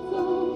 song.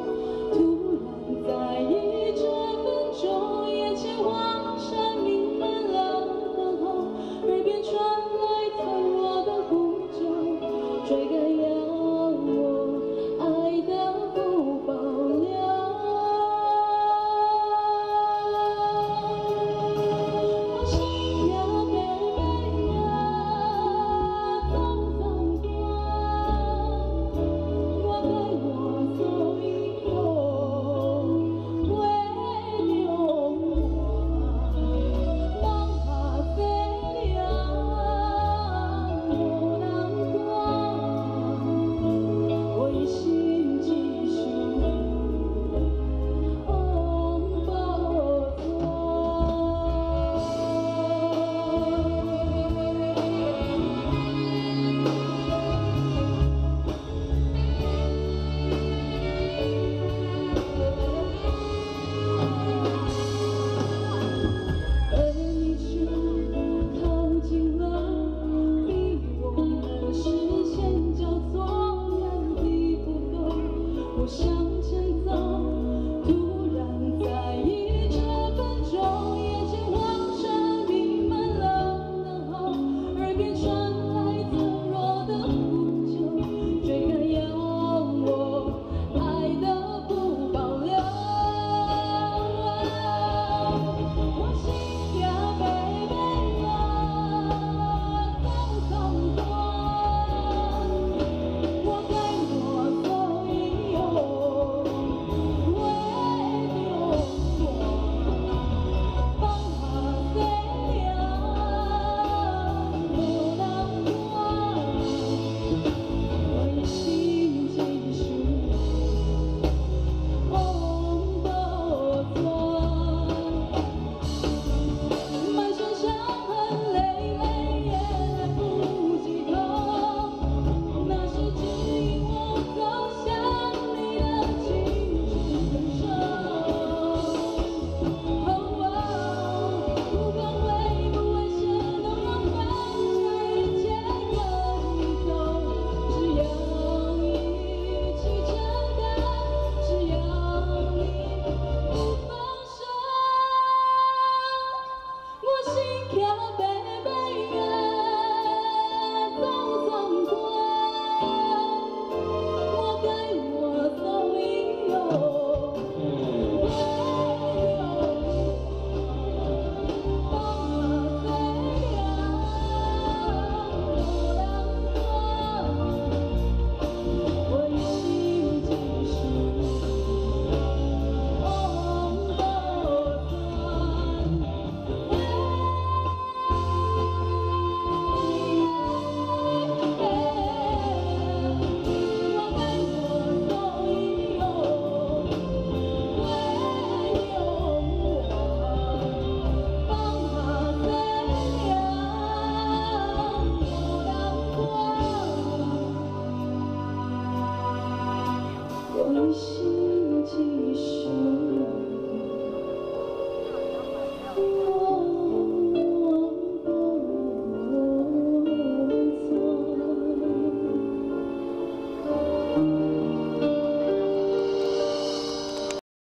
she